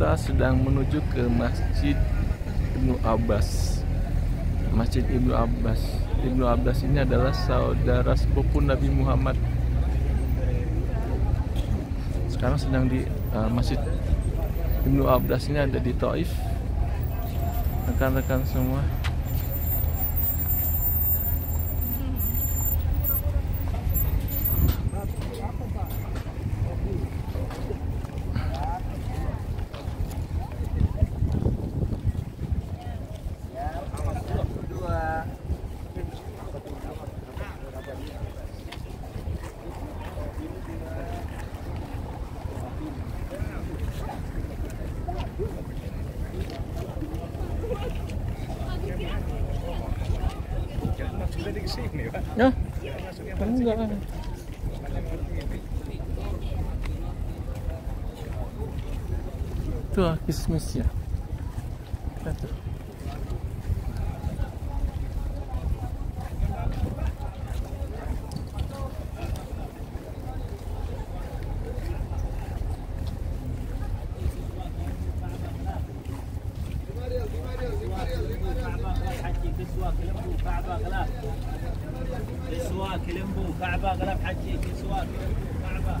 kita sedang menuju ke Masjid Ibnu Abbas. Masjid Ibnu Abbas. Ibnu Abbas ini adalah saudara sepupu Nabi Muhammad. Sekarang sedang di uh, Masjid Ibnu Abbas ini ada di Taif. Rekan-rekan semua. Maksudnya di sini, Pak. Ya, Masuknya enggak. Itu ah, kismis ya. كسوة كلمبو كعبة غلاف. كسوة كلمبو كعبة غلاف حجي كسوة كلمبو كعبة.